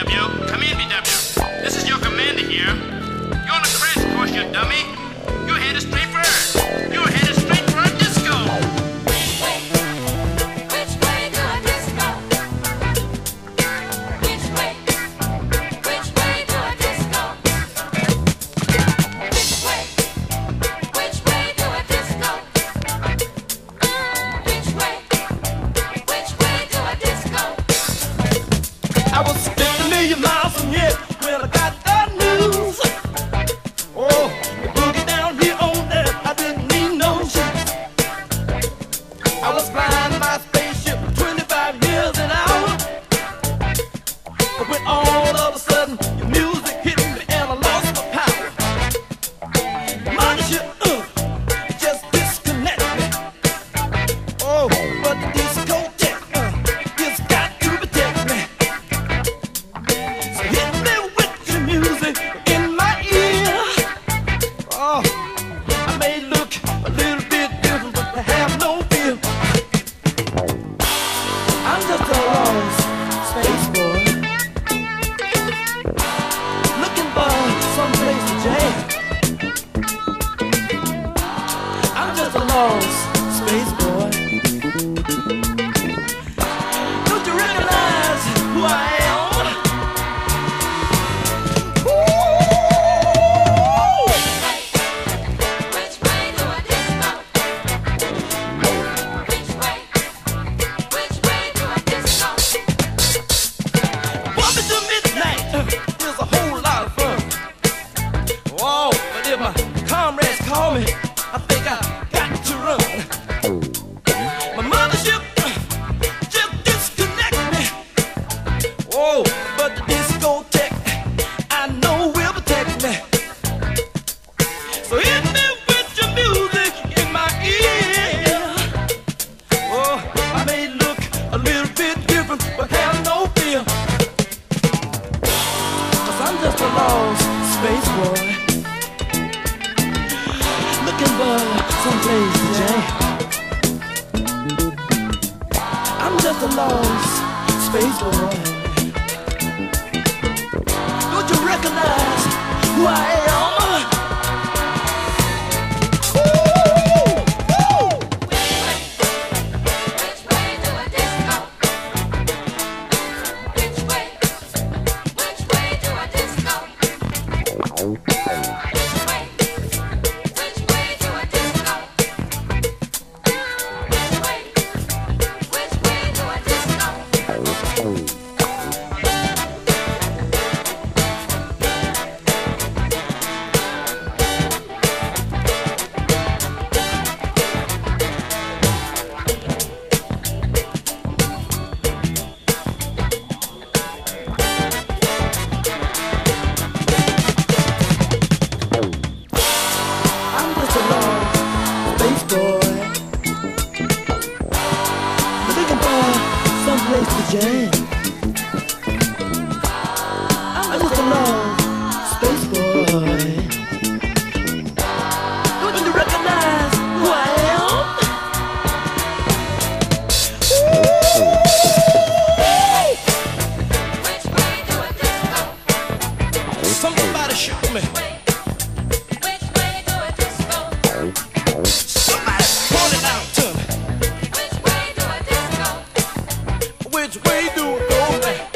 BW. Come in, BW. This is your commander here. You're on a crash course, you dummy. Your head is. straight I was blind. Space little bit different, but have no I'm just a lost space boy. Looking for someplace to. I'm just a lost space boy. Don't you recognize who I am? jam. do it. Go back.